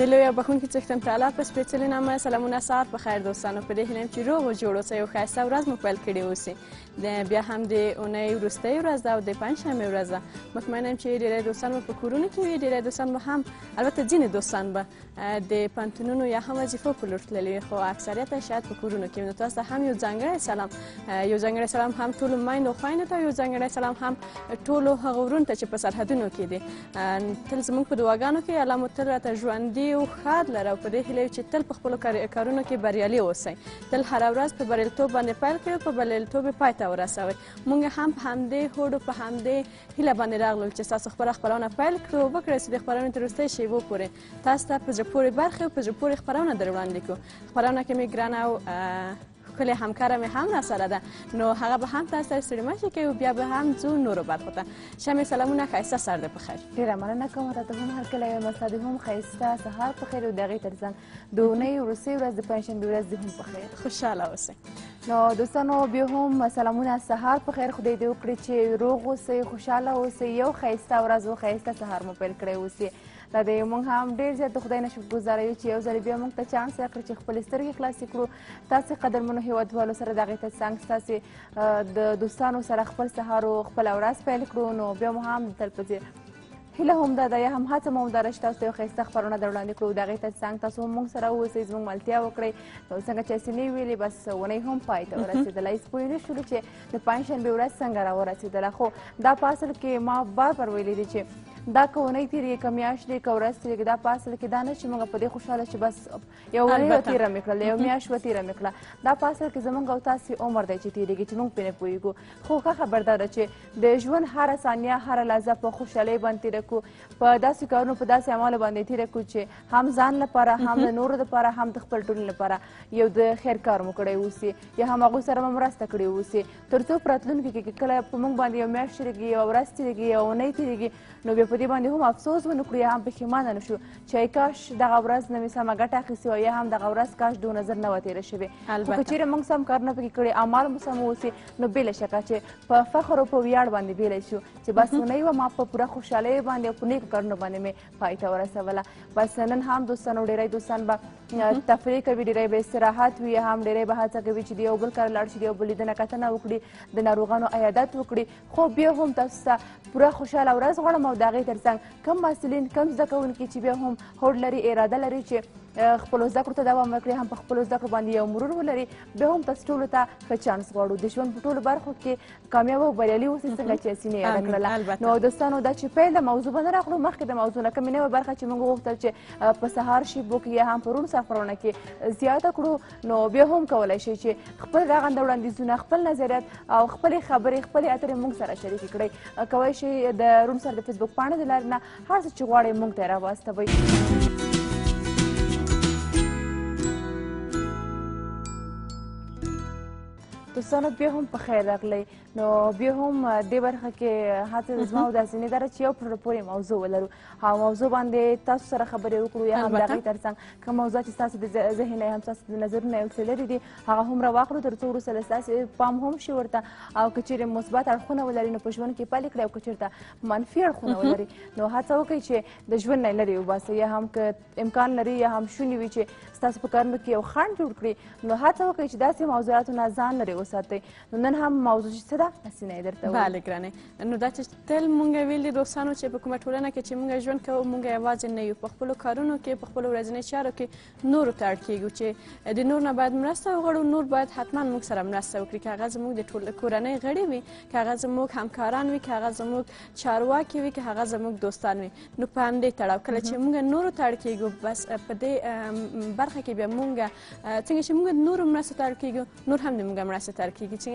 د لوی او بخښونکي څښتن تعالی په سپېڅلي نامه سلامونه سهار په خیر دوستانو په دې هیله چې روغ او جوړ اوسئ او ښایسته ورځ مو پیل کړې اوسي د بیا هم د اونۍ وروستۍ ورځ ده او د پنجشنبې ورځ ده مطمئنه یم چې ډېری دوستان به په کورونو کې وي ډېری دوستان به هم البته ځینې دوستان به د پنتونونو یا هم وظیفو په لور تللي وي خو اکثریت شاید په کورونو کې نو تاسو هم یو ځانګړی سلام یو ځانګړی سلام هم ټولو میندو خویندو ته یو ځانګړی سلام هم ټولو هغو ورونو ته چې په سرحدونو کې دي تل زموږ په دعاګانو کې الله مو تل راته ژوندي او ښاد لره او په دې هیله چې تل په خپلو کارونو کې بریالي اوسئ تل هره ورځ په بریالیتوب باندې پیل کړئ او په بریالیتوب یې پای ته ورسوئ موږ هم په همدې هوډ په همدې هیله باندې راغلل چې تاسو خپله خپرونه پیل کړو او وکړئ چې د خپرونې تر وروستۍ شیبو پورې تاسو ته په زړه پورې برخې او په زړه پورې خپرونه در وړاندې کړو خپرونه کې مې ګرانه او ښکلې همکاره مې هم راسره ده نو هغه به هم تاسو سره ستړي مشي کوي بیا به هم ځو نورو برخو ته شمې سلامونه ښایسته سر دې په خیر ډېره مننه کوم راته هم هرکلی وایم ستا دې هم ښایسته سهار په خیر او د هغې تر څنګ د اونۍ وروستۍ ورځ د پنجشنبې ورځ دې هم په خیر خوشحاله اوسئ نو دوستانو بیا هم سلامونه سهار په خیر خدای دې وکړي چې روغ اوسئ خوشحاله اوسئ یو ښایسته ورځ او ښایسته سهار مو پیل کړی اوسي دا دی موږ هم ډیر زیات د خدای نه شکر ګزاره یو چې یو ځل بیا موږ ته چانس راکړ چې خپل سترګې خلاصې کړو تاسو قدرمنو هیوادوالو سره دغه ته څنګ تاسو د دوستانو سره خپل سهار او خپل ورځ پیل کړو نو بیا مو هم تل په هله همدا ده یا هم هڅه مو همدا ده چې تاسو ته یو ښایسته خپرونه در وړاندې کړو د هغې تر څنګ تاسو هم موږ سره اوسئ زموږ ملتیا وکړئ نو څنګه چې سینې ویلې بس ونۍ هم پای ته ورسېدله هېڅ پوه نه شولو چې د پنجشنبې ورځ څنګه راورسېدله خو دا په اصل کې ما بار بار ویلي دي چې دا که ونۍ تېرېږي که میاشت دی که ورځ تېرېږي دا په اصل کې دا نه چې موږ په دې خوشحاله چې بس یو ورځ وتیره مې کړل یو میاشت وتیره مې کړه دا په اصل کې زمونږ او تاسې عمر دی چې تیریږي چې مونږ پرې نه پوهیږو خو ښه خبر دا ده چې د ژوند هره ثانیه هره لحظه په خوشحالۍ باندې تیره کړو په داسې کارونو په داسې اعمالو باندې تیره کړو چې هم ځان لپاره هم د نورو لپاره هم د خپل ټولنې لپاره یو د خیر کار مو کړی اوسي یا هم هغوی سره مو مرسته کړې اوسي تر څو په راتلونکي کې کله په مونږ باندې یو میاشت تیریږي یوه ورځ تیریږي یوه اونۍ تیریږي نو بیا په دې باندې هم افسوس ونه کړو یا هم پښیمانه نه شو چې ای کاش دغه ورځ نه مې سمه ګټه اخیستې وای یا هم دغه ورځ کاش دو نظر نه وه تېره شوې خو البته. که چیرې موږ سم کارونه پکې کړي اعمال مو سم اوسي نو بېله شکه چې په فخر او په ویاړ باندې ویلی شو چې بس اونۍ وه ما په پوره خوشحالۍ باندې او په نیکو کارونو باندې مې پای ته ورسوله بس نن هم دوستانو ډېری دوستان به اه، تفریح کوي ډېری به استراحت وي یا هم ډېری به هڅه کوي چې د یو بل کره لاړ شي د یو بل لیدنه کتنه وکړي د ناروغانو عیادت وکړي خو بیا هم تاسو ته پوره خوشاله ورځ غواړم او د هغې تر څنګ کم محصلین کم زده کوونکي چې بیا هم هوډ لري اراده لري چې خپلو زده کړو ته دوام ورکړي هم په خپلو زده کړو باندې یو مرور ولري بیا هم تاسو ټولو ته ښه چانس غواړو د ژوند په ټولو برخو کې کامیاب او بریالي اوسئ څنګه چې اسینې یاده کړله نو دوستانو دا چې پیل د موضوع به نه راخلو مخکې د موضوع نه کومې نوې برخه چې موږ غوښتل چې په سهار شیبو کې یا هم په روڼ سفرونه کې زیاته کړو نو بیا هم کولای شئ چې خپل رغنده وړاندیزونه خپل نظریات او خپلې خبرې خپلې اترې موږ سره شریکې کړئ کولی شئ د روم سره د فیسبوک پاڼې د لارې نه هر څه چې غواړئ موږ ته یې راواستوئ دوستانو بیا هم په خیر راغلی نو بیا هم دې برخه کې هڅه زما او د حسینې داره چې یو پر پورې موضوع ولرو او موضوع باندې تاسو سره خبرې وکړو یا هم د هغې ترڅنګ کوم موضوع چې ستاسو د ذهن یا هم ستاسو د نظرونه یو څه لرې دي هغه هم راواخلو تر څو وروسته له ستاسې پام هم شي ورته او که چېرې مثبت اړخونه ولري نو په ژوند کې پلي کړئ او که چېرته منفي اړخونه ولري نو هڅه وکړئ چې د ژوند نه لرې وباسئ یا هم که امکان لري یا هم شوني وي چې ستاسو په کارونو کې یو خنډ جوړ کړي نو هڅه وکړئ چې داسې موضوعاتو نه ځان لرې وساتئ نو نن هم موضوع چې څه ده حسینه یې درته بله ګرانې نو دا چې تل مونږ ویلي دوستانو چې په کومه ټولنه کې چې مونږ ژوند کوو مونږ یوازې نه یو په خپلو کارونو کې په خپلو ورځنیو چارو کې نورو ته اړ کېږو چې د نور نه باید مرسته وغواړو نور باید حتما مونږ سره مرسته وکړي که هغه زموږ د ټول کورنۍ غړي وي که هغه زموږ همکاران وي که هغه زموږ چارواکي وي که هغه زموږ دوستان وي نو په همدې تړاو کله چې موږ نورو ته اړ کېږو بس په دې برخه کې بیا موږ څنګه چې موږ نورو مرستو ته اړ کېږو نور هم د موږ مرستې ته اړ کېږي چې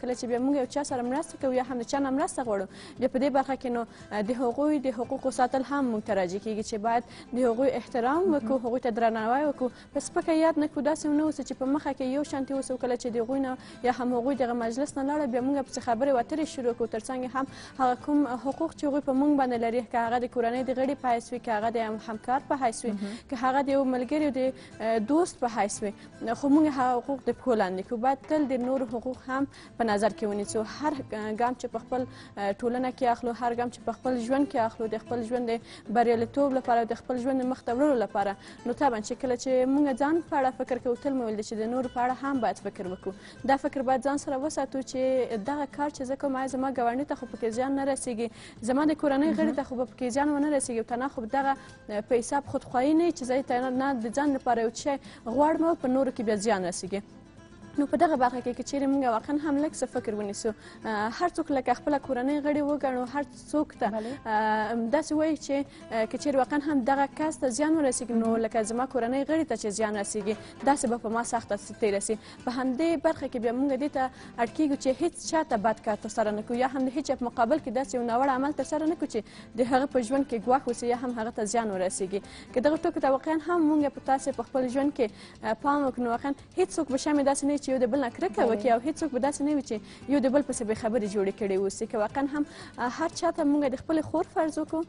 کله چې بیا موږ یو چا سره مرسته کوو یا هم د چا نه مرسته غواړو بیا په دې برخه کې نو د هغوی د حقوقو ساتل هم موږ ته راجع کېږي چې باید د هغوی احترام وکړو هغوی ته درناوی وکړو په سپکه یاد نه کړو داسې ونه اوسو چې په مخه کې یو شانتي اوسو کله چې د هغوی نه یا هم هغوی دغه مجلس نه لاړه بیا موږ پسې خبرې وترې شروع کړو ترڅنګ هم هغه کوم حقوق چې هغوی په موږ باندې لري که هغه د کورنۍ د غړي په حیث وي که هغه د همکار په حیث وي که هغه د یو ملګري د دوست په حیث وي خو موږ هغه حقوق د پښو لاندې کړو باید تل د نور حقوق هم په نظر کې ونیسو هر ګام چې په خپل ټولنه کې اخلو هر ګام چې په خپل ژوند کې اخلو د خپل ژوند د بریالیتوب لپاره د خپل ژوند مخته وړلو لپاره نو طبعا چې کله چې موږ ځان په اړه فکر کوو تل مو ویل چې د نورو په اړه هم باید فکر وکړو دا فکر باید ځان سره وساتو چې دغه کار چې زه کوم زما ګاونډي ته خو پکې زیان نه رسیږي زما د کورنۍ غړي ته خو پکې زیان ونه رسیږي او تنها خو دغه په حساب خودخواهي نه چې زه نه د ځان لپاره یو څه غواړم په نورو کې بیا زیان رسیږي نو په دغه برخه کې که چیرې موږ واقعا هم لږ څه فکر ونیسو هر څوک لکه خپل کورنۍ غړي وګڼو هر څوک ته داسې وایي چې که چیرې واقعا هم دغه کس ته زیان ورسیږي نو لکه زما کورنۍ غړي ته چې زیان رسیږي داسې به په ما سخته تیر شي په همدې برخه کې بیا موږ دې ته اړ کیږو چې هیڅ چاته بد کار تر سره نه کړو یا هم د هیڅ په مقابل کې داسې یو ناوړه عمل تر سره نه کړو چې د هغه په ژوند کې ګواښ وسي یا هم هغه ته زیان ورسیږي که دغه ټکو ته واقعا هم موږ په تاسو په خپل ژوند کې پام وکړو واقعا هیڅوک به شمې داسې نه وي چې یو د بل نه کرکه وکړي او هیڅوک به داسې نه وي چې یو د بل پسې به خبرې جوړې کړې اوسي که واقعا هم هر چا ته موږ د خپل خور فرض وکړو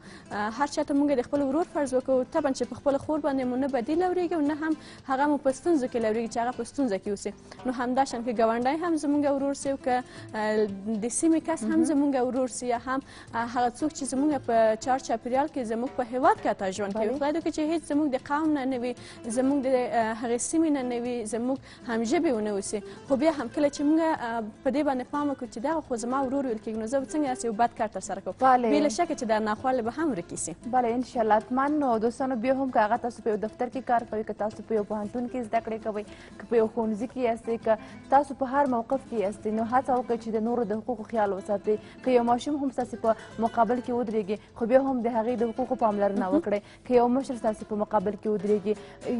هر چا ته موږ د خپل ورور فرض وکړو طبعا چې په خپل خور باندې مو نه بدی لوريږي او نه هم هغه مو په ستونزو کې لوريږي چې هغه په ستونزه کې اوسي نو همدا شان کې ګاونډی هم زموږ ورور سي او که د سیمې کس هم زموږ ورور سي یا هم هغه څوک چې زموږ په چار چاپیریال کې زموږ په هیواد کې تا ژوند کوي خدای دې چې هیڅ زموږ د قوم نه نه وي زموږ د هغې سیمې نه نه وي زموږ همژبې ونه اوسي خو بیا هم کله چې موږ په دې باندې پام وکړو چې دغه خو زما ورور ویل کېږي نو زه به څنګه داسې یو بد کار ترسره کړم بې له شکه چې دا ناخواله به هم ورکې سي بله انشاءالله حتما نو دوستانو بیا هم که هغه تاسو په یو دفتر کې کار کوئ که تاسو په یو پوهنتون کې زده کړې کوئ که په یو ښوونځي کې یاستئ که تاسو په هر موقف کې یاستئ نو هڅه وکړئ چې د نورو د حقوقو خیال وساتئ که یو ماشوم هم ستاسې په مقابل کې ودرېږي خو بیا هم د هغې د حقوقو پاملرنه وکړئ که یو مشر ستاسو په مقابل کې ودرېږي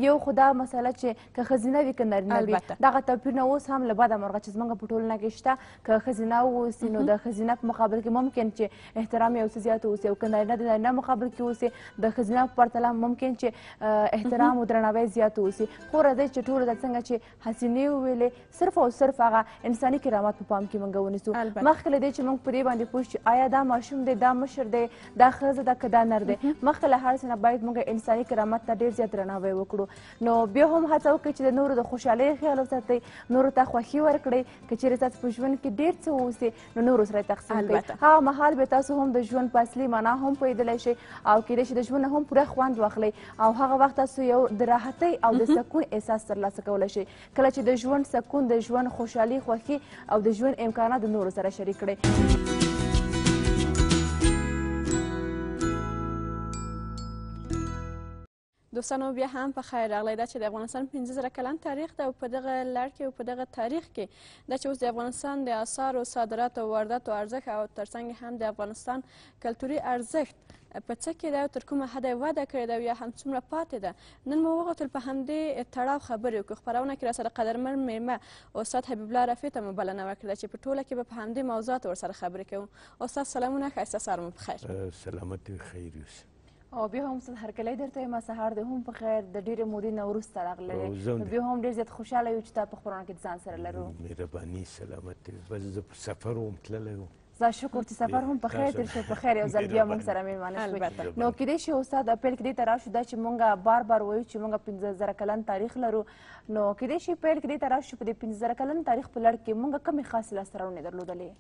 یو خو دا مسله چې که ښځینه وي که نارینه وي البته. دغه توپیرونه اوس هم له بده مرغه چې زموږ په ټولنه کې شته که ښځینه واوسي نو د ښځینه په مقابل کې ممکن چې احترام یو څه زیات واوسي او که نارینه د نارینه مقابل کې اوسي د ښځینه په پرتله ممکن چې اه، احترام او درناوی زیات واوسي خو راځئ چې ټولو ته څنګه چې حسینې وویلې صرف او صرف هغه انساني کرامت په پام کې مونږ ونیسو مخکې له دې چې مونږ په دې باندې پوه شو آیا دا ماشوم دی دا مشر دی دا ښځه ده که دا نر دی مخکې له هر څه نه باید مونږ انساني کرامت ته ډېر زیات درناوی وکړو نو بیا هم هڅه وکړئ چې د نورو د خوشحالۍ خیال وساتئ نورو ته خوښي ورکړئ که چیرې تاسو په ژوند کې ډېر څه واوسي نو نورو سره تقسیم کړئ هغه مهال به تاسو هم د ژوند په اصلي معنا هم پوهېدلی شئ او کېدای شي د ژوند نه هم پوره خوند واخلئ او هغه وخت تاسو یو د راحتۍ او د سکون احساس ترلاسه کولی شئ کله چې د ژوند سکون د ژوند خوشحالي خوښي او د ژوند امکانات د نورو سره شریک کړئ دوستانو بیا هم په خیر راغلی دا چې د افغانستان 15000 کلن تاریخ ده او په دغه لړ کې او په دغه تاریخ کې دا چې اوس د افغانستان د آثارو صادراتو او وارداتو ارزښت او ترڅنګ هم د افغانستان کلتوري ارزښت په څه کې ده تر کومه حده وده کړې ده او یا هم څومره پاتې ده نن مو وغوښتل په همدې تړاو خبرې وکړو خپرونه کې راسره قدرمن میلمه استاد حبیب الله رفیع ته مو بلنه ورکړه چې په ټوله کې به په همدې موضوعاتو ورسره خبرې کوو استاد سلامونه ښایسته سهار مو پخیر سلامت وي خیر اوسې او بیا هم څه هرکلی درته یم سهار دې هم په خیر د ډېرې مودې نه وروسته راغلی نو بیا هم ډېر زیات خوشحاله یو چې تا په خپرونه کې ځان سره لرو مهرباني سلامت بس زه په سفر وم تللی وم زه شکر چې سفر هم په خیر تیر شو په خیر یو ځل بیا موږ سره میلمانه شوي نو کیدای شي استاد پیل کې دې ته راشو دا چې موږ بار بار وایو چې موږ پنځه زره کلن تاریخ لرو نو کیدای شي پیل کې دې ته راشو په دې پنځه زره کلن تاریخ په لړ کې موږ کومې خاصې لاسته راوړنې درلودلې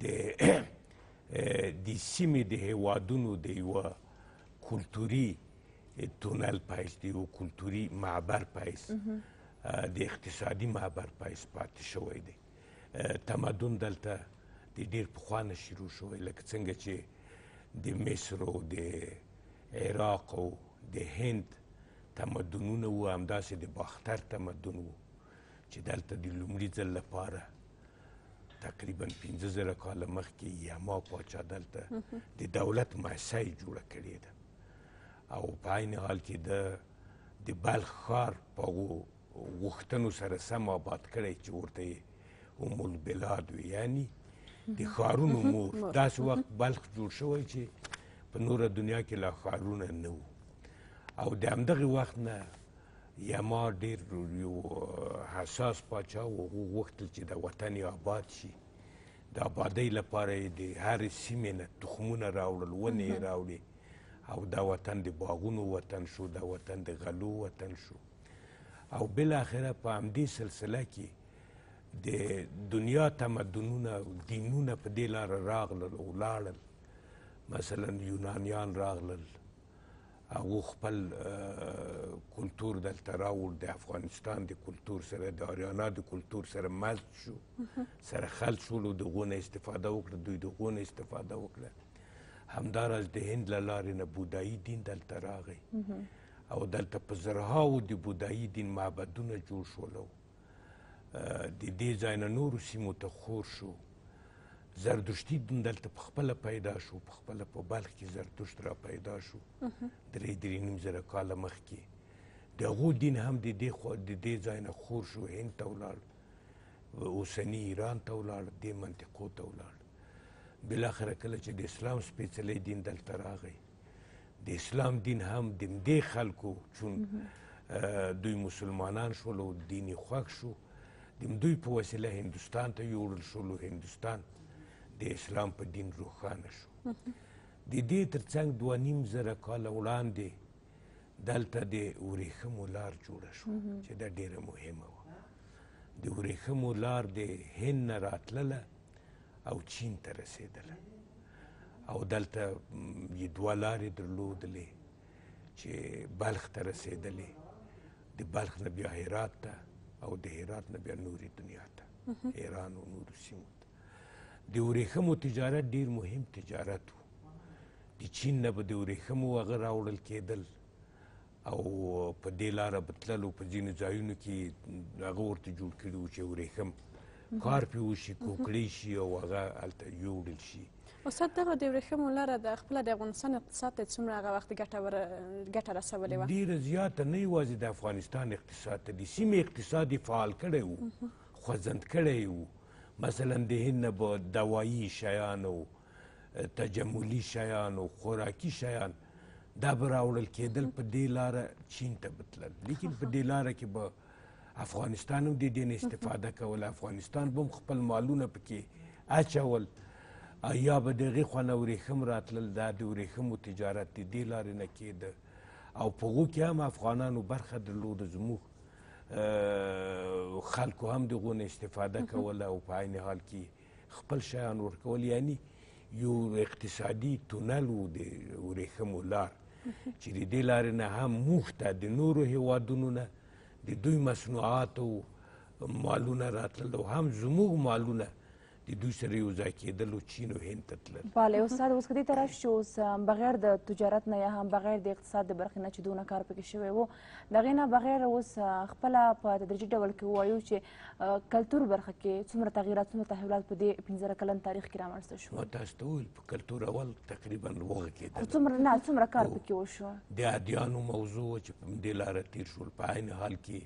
د د سیمې د هیوادونو د یو کلتوري تونل پایس د یو کلتوري معبر پایس د اقتصادي معبر پایس پاتې شوی دی تمدن دلته د ډیر پخوانه شروع شوی لکه څنګه چې د مصر او د عراق او د هند تمدنونه وو همداسې د باختر تمدن وو چې دلته د لومړي ځل لپاره تقریبا 15 زره کال مخکې یما پاچا دلته د دولت مؤسسه جوړه کړې ده او په عین حال کې د د بلخ ښار په غوښتنو سره سم آباد کړی چې ورته ام البلاد وي یعنی د ښارونو مور داسې وخت بلخ جوړ شوی چې په نوره دنیا کې لا ښارونه نه وو او د همدغه وخت نه یما ډیر یو حساس پاچا و هغه غوښتل چې دا وطن یې آباد شي د آبادۍ لپاره یې د هرې سیمې نه تخمونه راوړل ونې یې راوړې او دا وطن د باغونو وطن شو دا وطن د غلو وطن شو او بالاخره په همدې سلسله کې د دنیا تمدنونه او دینونه په دې لاره راغلل او لاړل مثلا یونانیان راغلل هغو خپل کلتور دلته راوړ د افغانستان د کلتور سره د آریانا د کلتور سره مزد شو سره خلط شولو د غونه استفاده وکړه دوی د غونه استفاده وکړه همداراز د هند له لارې نه بودایی دین دلته راغی او دلته په زرهاو د بودایی دین معبدونه جوړ شول د دې ځای نه نورو سیمو ته خور شو زردشتي دین دلته په خپله پیدا شو په خپله په بلخ کې زردشت را پیدا شو درې درې نیم زره کاله مخکې د هغو دین هم د دې خوا د دې ځای نه خور شو هند ته ولاړ اوسني ایران ته ولاړ دې منطقو ته ولاړ بالاخره کله چې د اسلام سپېڅلی دین دلته راغی د اسلام دین هم د همدې خلکو چون دوی مسلمانان شول او دین یې خوښ شو د همدوی په وسیله هندوستان ته یوړل شول او هندوستان د اسلام په دین روښانه شو د دې ترڅنګ دوه نیم زره کاله وړاندې دلته د ورېښمو لار جوړه شو چې دا ډېره مهمه وه د ورېښمو لار د هند نه راتلله او چین ته رسېدله او دلته یې دوه لارې درلودلې چې بلخ ته رسېدلې د بلخ نه بیا هرات ته او د هرات نه بیا نورې دنیا ته ایران او نورو سیمو ته د ورېښمو تجارت ډیر مهم تجارت و د چین نه به د ورېښمو هغه راوړل کېدل او په دې لاره به تللو په ځینو ځایونو کې هغه ورته جوړ کړي وو چې ورېښم کار پې وشي کوکړې شي او هغه هلته یوړل شي استاد دغه د ورېښمو لاره د خپله د افغانستان اقتصاد ته څومره هغه وخت ګټوره ګټه رسولې وه ډېره زیاته نه یوازې د افغانستان اقتصاد ته د سیمې اقتصاد یې فعال کړی و خوځند کړی و مثلا د هند نه به دوايي شیان او تجملي شیان او خوراکي شیان دا به راوړل کېدل په دې لاره چین ته به تلل لیکن په دې لاره کې به افغانستان هم د دې نه استفاده کوله افغانستان به هم خپل مالونه پکې اچول یا به د هغې خوا نه ورېښم راتلل دا د ورېښمو تجارت د دې لارې نه کېده او په هغو کې هم افغانانو برخه درلوده زموږ خلکو هم دغو نه استفاده کوله او په عین حال کې خپل شیان ورکول یعنی یو اقتصادي تونل و د ورېښمو لار چې د دې لارې نه هم موږ ته د نورو هیوادونو نه د دوی مصنوعاتو مالونه راتلل او هم زموږ مالونه د دوی سره یو ځای کېدل او چین او هند ته تلل بله استاد اوس که دې ته راشو چې اوس بغیر د تجارت نه یا هم بغیر د اقتصاد د برخې نه چې دونه کار پکې شوی و د هغې نه بغیر اوس خپله په تدریجي ډول کې ووایو چې کلتور برخه کې څومره تغیرات څومره تحولات په دې 15 کلن تاریخ کې رامنځته شو ما تاسو ته وویل په کلتور اول تقریبا وغه کېدل څومره نه څومره کار پکې وشو د ادیانو موضوع چې په دې لار تیر شول په عین حال کې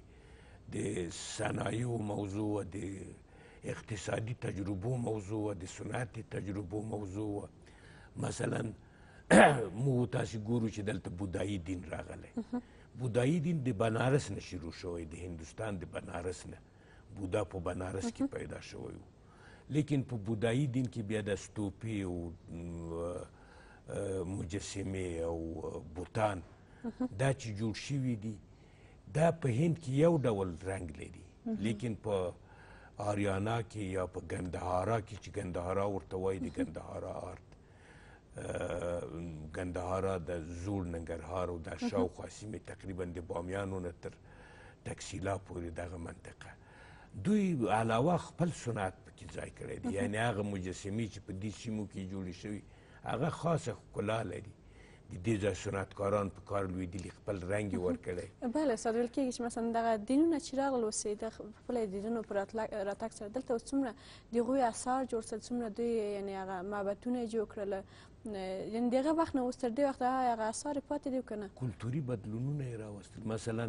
د صنایعو موضوع د اقتصادي تجربو موضوع د صنعتي تجربو موضوع مثلا موږ تاسو ګورو چې دلته بودایي دین راغلی بودایي دین د بنارس نه شروع شوی د هندستان د بنارس نه بودا په بنارس کې پیدا شوی و لیکن په بودایي دین کې بیا د ستوپې او مجسمې او بوتان دا چې جوړ شوي دي دا په هند کې یو ډول رنګ لري لیکن په آریانا کې یا په ګندهارا کې چې ګندهارا ورته وایي د ګندهارا آرت ګندهارا د زوړ ننګرهار او د شاوخوا سیمې تقریبا د بامیانو نه تر تکسیلا پورې دغه منطقه دوی علاوه خپل صنعت پکې ځای کړی دی یعنی هغه مجسمې چې په دې سیمو کې جوړې شوي هغه خاصه ښکلا لري د دې ځای صنعتکاران په کار لوېدلي خپل رنګ یې ورکړی بله استاد ویل کېږي چې مثلا دغه دینونه چې راغلل اوس یې د خپله د دینونو په راتګ سره دلته اوس څومره د هغوی اثار جوړ سول څومره دوی یعنې هغه معبدونه یې جوړ کړل یعنې د هغه وخت نه اوس تر دې وخته هغه اثار یې پاتې دي که نه کلتوري بدلونونه یې راوستل مثلا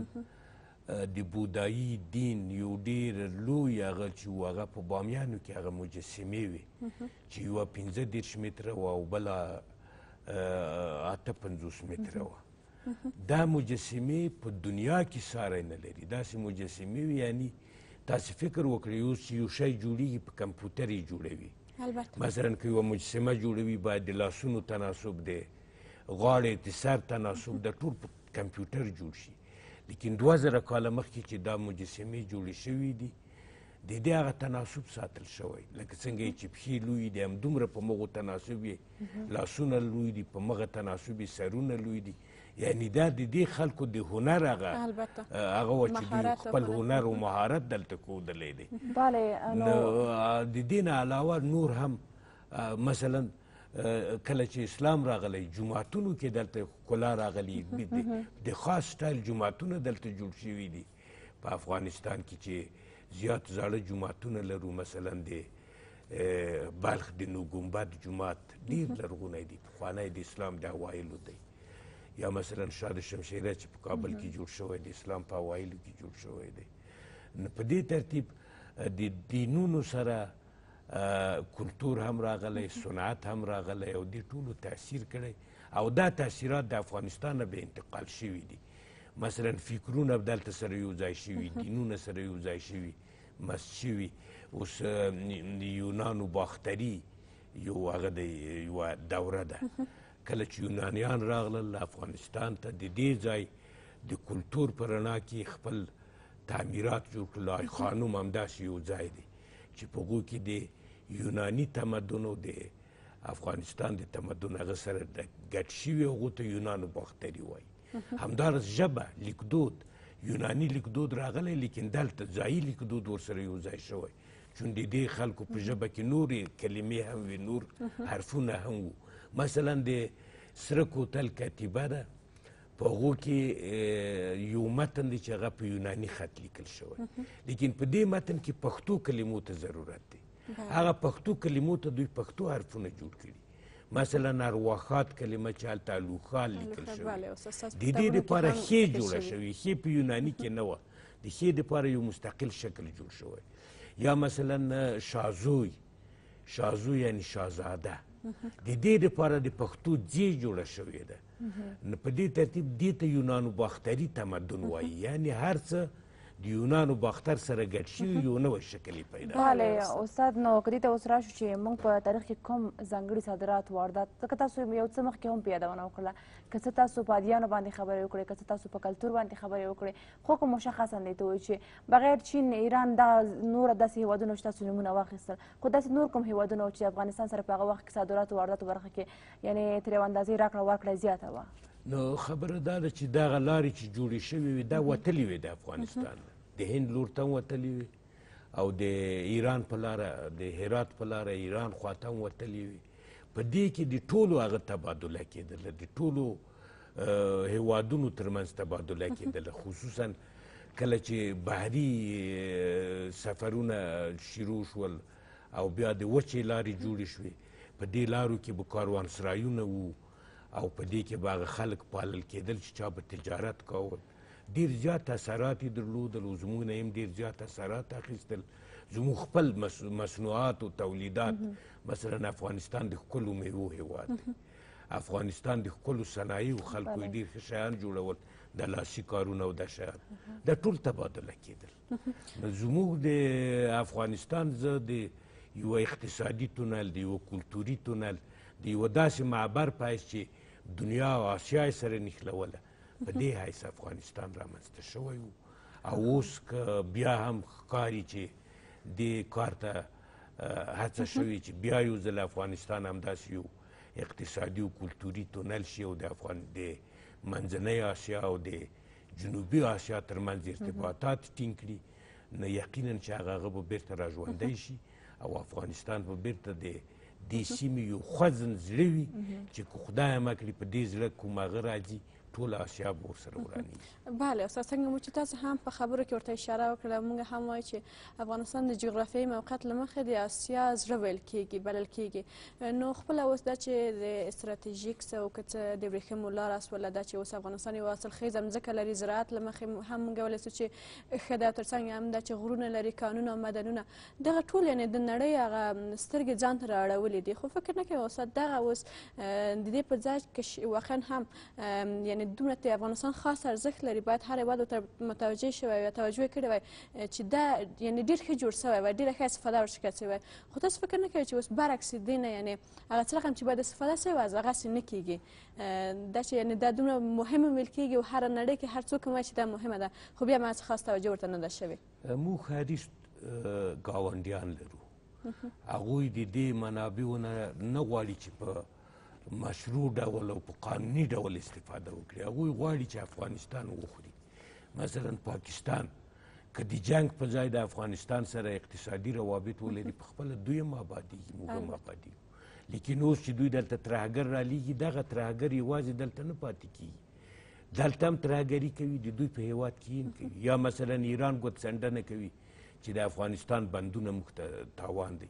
د بودایی دین یو ډیر لوی هغه چې و هغه په بامیانو کې هغه مجسمې وې چې یوه پنځه دېرش متره وه او بله اته پنځوس متره وه دا مجسمې په دنیا کې ساری نه لري داسې مجسمې وي یعنی تاسو فکر وکړئ اوس چې یو شی جوړیږي په کمپیوټر یې جوړوي مثلا که یوه مجسمه جوړوي باید د لاسونو تناسب دی غاړې د سر تناسب د ټول په کمپیوټر جوړ شي لیکن دوه زره کاله مخکې چې دا مجسمې جوړې شوې دي د دې هغه تناسب ساتل شوی لکه څنګه چې پښې لوی دي همدومره په مغو تناسب یې لاسونه لوی دي په مغه تناسبي سرونه لوی دي یعنی دا د دې خلکو د هنر هغه هغه و چې دوی خپل هنر او مهارت دلته ښودلی دی بله نو د دې نه علاوه نور هم مثلا کله چې اسلام راغلی جماعتونو کې دلته ښکلا راغلي د خاص سټایل جماعتونه دلته جوړ شوي دي په افغانستان کې چې زیات زاړه جوماتونه لرو مثلا د بلخ د نو ګمبد جومات ډیر لرغونی دی پخوانی د اسلام د اوایلو دی یا مثلا شاد شمشیره چې په کابل کې جوړ شوی د اسلام په اوایلو کې جوړ شوی دی نو په دې ترتیب د دینونو سره کلتور هم راغلی صنعت هم راغلی او دې ټولو تاثیر کړی او دا تاثیرات د افغانستان به انتقال شوي دي مثلا فکرونه دلته سره یو ځای شوي دینونه سره یو ځای شوي مس شوي اوس یونانو باختري یو هغه د یوه دوره ده کله چې یونانیان راغلل افغانستان ته د دې ځای د کلتور په رڼا کې خپل تعمیرات جوړ کړل لای خانم همداسې یو ځای دی چې په هغو کې د یوناني تمدن او د افغانستان د تمدن هغه سره ګډ شوي هغو ته یونانو باختري وایي همدارس ژبه لیکدود یوناني لیکدود راغلی لیکن دلته ځایي لیکدود ورسره یو ځای شوی چون د دې خلکو په ژبه کې نورې کلمې هم وي نور حرفونه هم وو مثلا د سره کوتل کتیبه ده په هغو کې یو متن دی چې هغه په یوناني خط لیکل شوی لیکن په دې متن کې پښتو کلمو ته ضرورت دی هغه پښتو کلمو ته دوی پښتو حرفونه جوړ کړي مثلا ارواخات کلمه چې هلته الوخال لیکل شوې د دې دپاره ښې جوړه شوې ښې په یوناني کې نه وه د ښې دپاره یو مستقل شکل جوړ شوی یا مثلا شازوی شازو یعنی شازاده د دې دپاره د پښتو ځې جوړه شوې ده نو په دې ترتیب دې ته یونانو باختري تمدن وایي یعنی هر څه د یونانو باختر سره ګډ شوي یو نوی شکل یې پیدا بله استاد نو که دې ته اوس راشو چې موږ په تاریخ کې کوم ځانګړي صادرات واردات ځکه تاسو یو څه مخکې هم په یادونه وکړله که څه تاسو په ادیانو باندې خبرې وکړې که څه تاسو په کلتور باندې خبرې وکړې خو که مشخصا دې ته وایي چې بغیر چین ایران دا نور داسې هېوادونه چې تاسو نومونه واخیستل خو داسې نور کوم هېوادونه چې افغانستان سره په هغه وخت کې صادرات واردات برخه کې یعنې ترې اندازې راکړه ورکړه زیاته وه نو خبره دا ده چې دغه لارې چې جوړې شوې وي دا وتلې وي د افغانستان د هند لور ته هم وتلې وي او د ایران په لاره د هرات په لاره ایران خواته هم وتلې وي په دې کې د ټولو هغه تبادله کېدله د ټولو هیوادونو ترمنځ تبادله کېدله خصوصا کله چې بحري سفرونه شروع شول او بیا د وچې لارې جوړې شوې په دې لارو کې به کاروانسرایونه وو او په دې کې به هغه خلک پالل کېدل چې چا به تجارت کول ډیر زیات اثرات یې درلودل او زموږ نه هم ډیر زیات اثرات اخیستل زموږ خپل مصنوعات او تولیدات مثلا افغانستان د ښکلو میوو هیواد دی افغانستان د ښکلو صنایعو خلکو یې ډیر ښه شیان جوړول د لاسي کارونه او دا شیان دا ټول تبادله کېدل زموږ د افغانستان زه د یو اقتصادي تونل د یو کلتوري تونل د یو داسې معبر په حیث چې دنیا او آسیا یې سره نښلوله په دې حیث افغانستان رامنځته شوی و او اوس که بیا هم ښکاري چې دې کار ته هڅه شوې چې بیا یو ځل افغانستان همداسې یو اقتصادي او کلتوري تونل شي او د افغان د منځنۍ آسیا او د جنوبي آسیا ترمنځ ارتباطات ټینګ کړي نو یقینا چې هغه هغه به بیرته راژوندی شي او افغانستان به بیرته د دې سیمې یو خوځن زړه وي چې که خدای مه کړي په دې زړه کوم هغه راځي ټول آسیا به ورسره ورانیږي بله استاد څنګه مو چې تاسو هم په خبرو کې ورته اشاره وکړه موږ هم وایو چې افغانستان د جغرافیایي موقعیت له مخې د اسیا زړه ویل کېږي بلل کېږي نو خپله اوس دا چې د استراتیژیک څه او که څه د ورېښمو لاره سوله دا چې اوس افغانستان یوه حاصلخیزه مځکه لري زراعت له مخې هم موږ ویلی سو چې ښه ده او تر څنګ هم دا چې غرونه لري کانونه او معدنونه دغه ټول یعنې د نړۍ هغه سترګې ځان ته رااړولې دي خو فکر نه کوي استاد دغه اوس د دې په ځای که واقعا هم یعنې دومره افغانستان خاص ارزښت لري باید هر هېواد ورته متوجه شوی وای توجه کړې وای چې دا یعنی ډیر ښه جوړ شوی و ډیره ښه استفاده ورڅخه کړې شوې خو تاسو فکر نه کوئ چې اوس برعکس دی نه یعنی هغه څه رقم چې باید استفاده شوی از هغه نه کیږي دا چې یعنی دا دومره مهم ویل کیږي او هر نړۍ کې هر څوک کوي چې دا مهمه ده خو بیا ما خاص توجه ورته نه ده شوې مو خاري گاونډیان لرو هغوی د دې منابعو نه نه غواړي چې په مشروع ډول او په قانوني ډول استفاده وکړي هغوی غواړي چې افغانستان وخوري مثلا پاکستان که د جنگ په ځای د افغانستان سره اقتصادي روابط ولري په خپل دوی هم آبادیږي موږ هم آبادیږو لیکن اوس چې دوی دلته ترهګر رالیږي دغه ترهګر یوازې دلته نه پاتې کیږي دلته هم ترهګري کوي د دوی په هیواد کې یې کوي یا مثلا ایران ګوتڅنډنه کوي چې د افغانستان بندونه موږ ته تاوان دی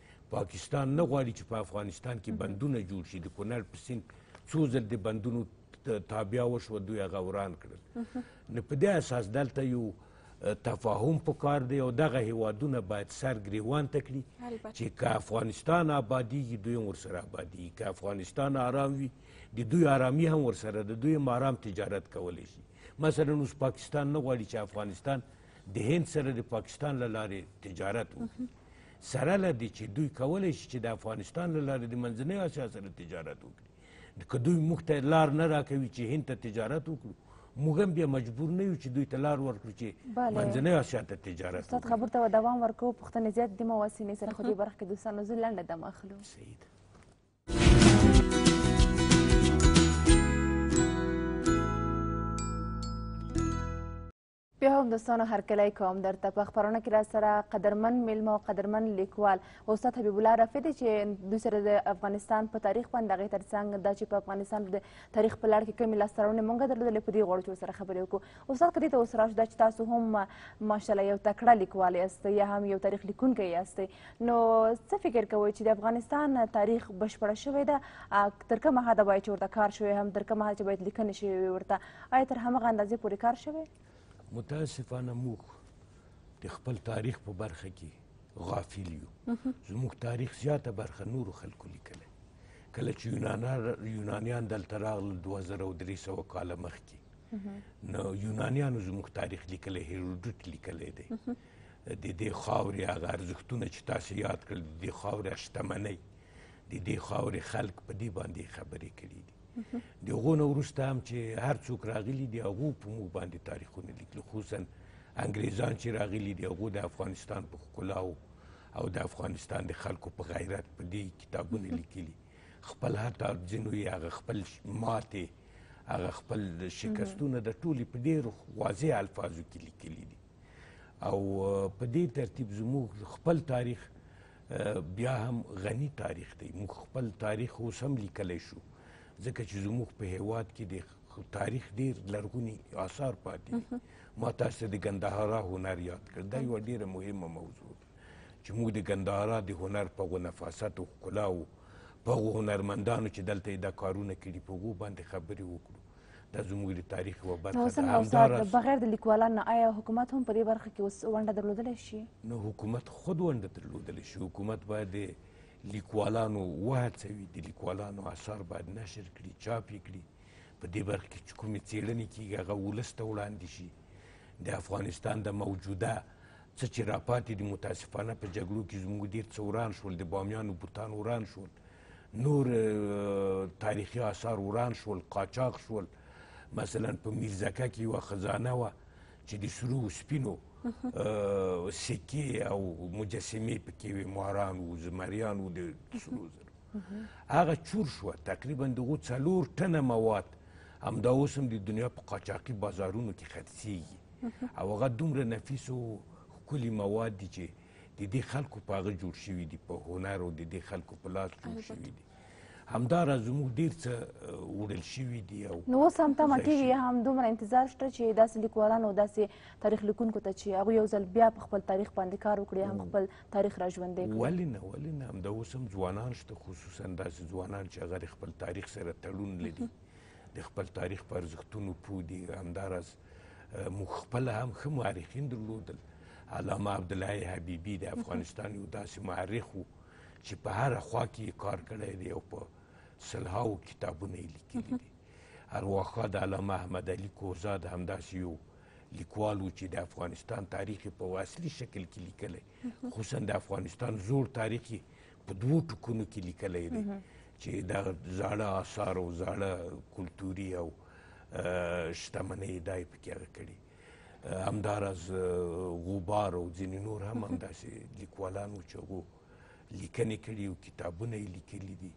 پاکستان نه غواړي چې په افغانستان کې بندونه جوړ شي د کونړ په سیند څو ځل د بندونو تابیا وشو دوی هغه وران کړل نو په دې اساس دلته یو تفاهم پکار دی او دغه هیوادونه باید سر گریوان ته کړي چې که افغانستان آبادیږي دوی هم ورسره آبادیږي که افغانستان آرام وي د دوی آرامي هم ورسره د دوی هم آرام تجارت کولی شي مثلا اوس پاکستان نه غواړي چې افغانستان د هند سره د پاکستان له لارې تجارت وکړي سره له دې چې دوی کولی شي چې د افغانستان له لارې د منځنۍ اسیا سره تجارت وکړي که دوی موږ ته لار نه راکوي چې هند ته تجارت وکړو موږ هم بیا مجبور نه یو چې دوی ته لار ورکړو چې منځنۍ اسیا ته تجارت استاد خبر ته دوام ورکوو پوښتنې زیات دي مواسینې سره خو دې برخه کې دوستانو زه لنډه دم اخلو صحیح ده بیا هم دوستانو هرکلی کوم درته په خپرونه کې را سره قدرمن میلمه او قدرمن لیکوال استاد حبیب الله رفیع دی چې دوی سره د افغانستان په تاریخ باندې هغې ترڅنګ دا چې په افغانستان د تاریخ په لړ کې کومې لاسته راوړنې مونږ درلودلې په دې غواړو چې ورسره خبرې وکړو استاد که دې ته اوس راشو دا چې تاسو هم ماشاءالله یو تکړه لیکوال یاست یا هم یو تاریخ لیکونکی یاست نو څه فکر کوئ چې د افغانستان تاریخ بشپړ شوی ده تر کومه حده باید چې ورته کار شوی هم تر کومه حده چې باید لیکنې شوې وي ورته آیا تر همغه اندازې پورې کار شوی متاسفانه موږ د خپل تاریخ په برخه کې غافل یو زموږ تاریخ زیاته برخه نورو خلکو لیکلی کله چې یونانیان دلته راغلل دوه زره او درې سوه کاله مخکې نو یونانیانو زموږ تاریخ لیکلی هیروډوت لیکلی دی د دې خاورې هغه ارزښتونه چې تاسو یاد کړل، د دې خاورې هغه شتمنۍ، د دې خاورې خلک په دې باندې خبرې کړې دي. د هغو نه وروسته هم چې هر څوک راغلي دي هغو په موږ باندې تاریخونه لیکلي خصوصا انګریزان چې راغلي دي هغو د افغانستان په ښکلاو او د افغانستان د خلکو په غیرت په دې کتابونه لیکلي خپل حتی ځینو یې هغه خپل ماتې هغه خپل شکستونه د ټولي په ډېر واضح الفاظو کې لیکلي دي او په دې ترتیب زموږ خپل تاریخ بیا هم غني تاریخ دی موږ خپل تاریخ اوس هم لیکلی شو ځکه چې زموږ په هیواد کې د تاریخ ډیر لرغوني آثار پاتې دي ما تاسو د ګندهارا هنر یاد کړ دا یو ډیره مهمه موضوع ده چې موږ د ګندهارا د هنر په غو نفاست او ښکلا او په غو هنرمندانو چې دلته دا کارونه کړي په غو باندې خبرې وکړو دا زموږ د تاریخ یوه برخه ده همداراز بغیر د لیکوالان نه آیا حکومت هم په دې برخه کې اوس ونډه درلودلی شي نو حکومت خود ونډه درلودلی شي حکومت باید لیکوالانو وهڅوي د لیکوالانو اثار باید نشر کړي چاپ یې کړي په دې برخه کې چې کومې څېړنې کېږي هغه ولس ته وړاندې شي د افغانستان د موجوده څه چې راپاتې دي متاسفانه په جګړو کې زموږ ډېر څه وران شول د بامیانو بوتان وران شول نور تاریخي آثار وران شول قاچاق شول مثلا په میرزکه کې یوه خزانه وه چې د سرو سپینو سکې او مجسمې پکې وې ماران وو زمریان وو د سرو زرو هغه چور شوه تقریبا دغو څلور ټنه مواد همدا اوس هم د دنیا په قاچاقي بازارونو کې خرڅېږي او هغه دومره نفیس او ښکلي مواد دي چې د دې خلکو په هغه جوړ شوي دي په هنر او د دې خلکو په لاس جوړ شوي دي همدا راز زموږ ډیر څه وړل شوي دي او نو اوس هم تمه کېږي هم دومره انتظار شته چې داسې لیکوالان او داسې تاریخ لیکونکو ته چې هغوی یو ځل بیا په خپل تاریخ باندې کار وکړي هم خپل تاریخ را ژوندی کړي ولې نه ولې نه همدا اوس هم ځوانان شته خصوصا داسې ځوانان چې هغه خپل تاریخ سره تړون لري د خپل تاریخ په ارزښتونو پوه دي همداراز موږ خپل هم ښه مورخین درلودل علامه عبدالحی حبیبی د افغانستان یو داسې مورخ وو چې په هر خوا کې کار کړی دی او په سلهاو کتابونه یې لیکلي دي ارواښاد علامه احمد علي کورزاد همداسې یو لیکوال و چې د افغانستان تاریخ په اصلي شکل کې لیکلی خصوصا د افغانستان زوړ تاریخ په دوو ټکونو کې لیکلی دی چې دا زاړه آثار او زاړه کلتوري او شتمنۍ دا یې پکې هغه کړي همداراز غبار او ځینې نور هم همداسې لیکوالان وو چې هغو لیکنې کړي او کتابونه یې لیکلي دي